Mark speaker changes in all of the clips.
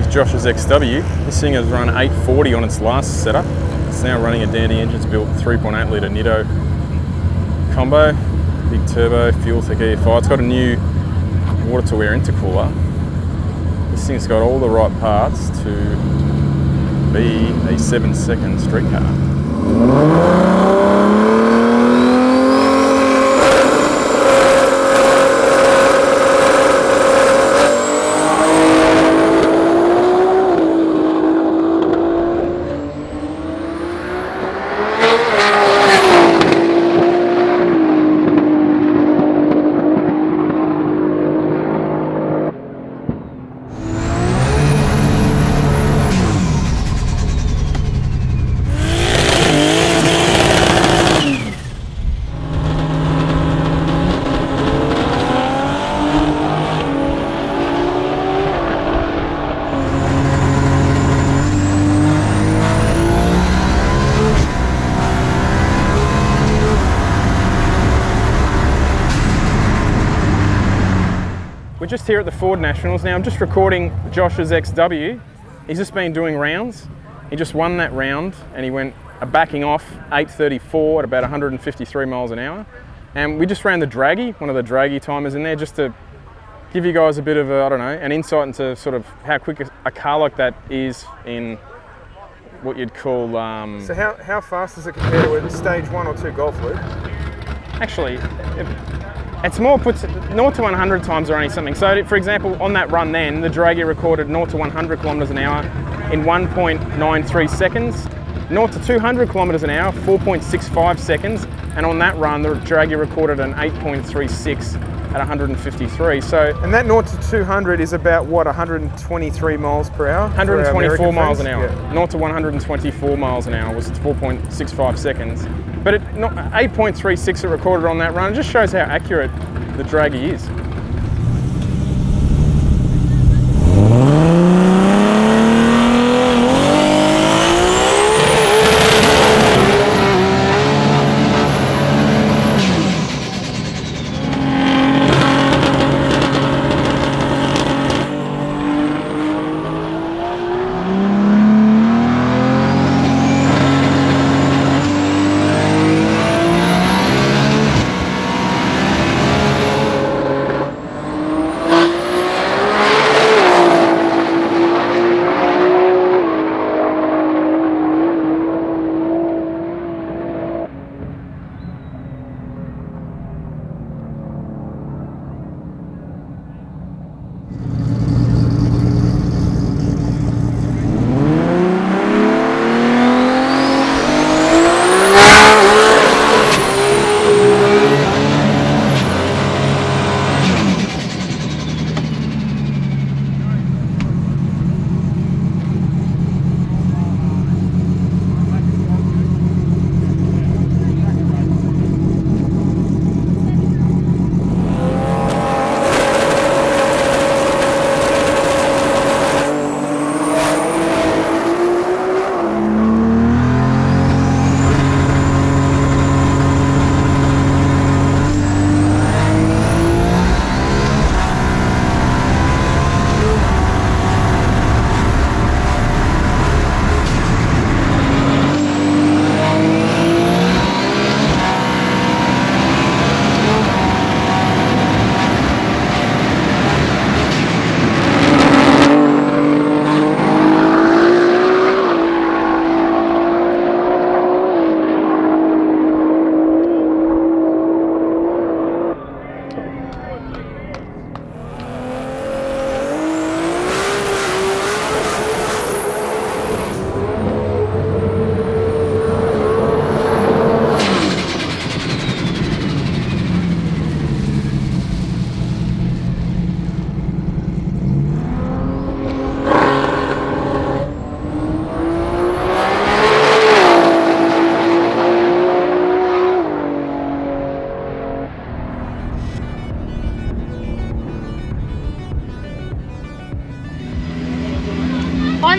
Speaker 1: is Josh's XW. This thing has run 840 on its last setup. Now running a Dandy Engines built 3.8 litre Nitto combo, big turbo, Fueltech EFI. It's got a new water to air intercooler. This thing's got all the right parts to be a seven second street car. We're just here at the Ford Nationals. Now I'm just recording Josh's XW. He's just been doing rounds. He just won that round and he went a backing off 834 at about 153 miles an hour. And we just ran the Dragy, one of the Dragy timers in there just to give you guys a bit of a, I don't know, an insight into sort of how quick a- car like that is in what you'd call um,
Speaker 2: So how, how fast does it compare to a stage one or two golf loop?
Speaker 1: Actually, it, it's more puts 0 to 100 times or only something. So, for example, on that run then, the Dragy recorded 0 to 100 kilometres an hour in 1.93 seconds. 0 to 200 kilometres an hour, 4.65 seconds. And on that run, the Dragy recorded an 8.36 at 153. So,
Speaker 2: And that 0 to 200 is about what, 123 miles per hour?
Speaker 1: 124
Speaker 2: American
Speaker 1: miles an hour.
Speaker 2: Yeah.
Speaker 1: 0 to 124 miles an hour was 4.65 seconds. But it, 8.36 it recorded on that run. It just shows how accurate the Dragy is.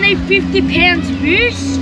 Speaker 3: Only 50 pounds boost.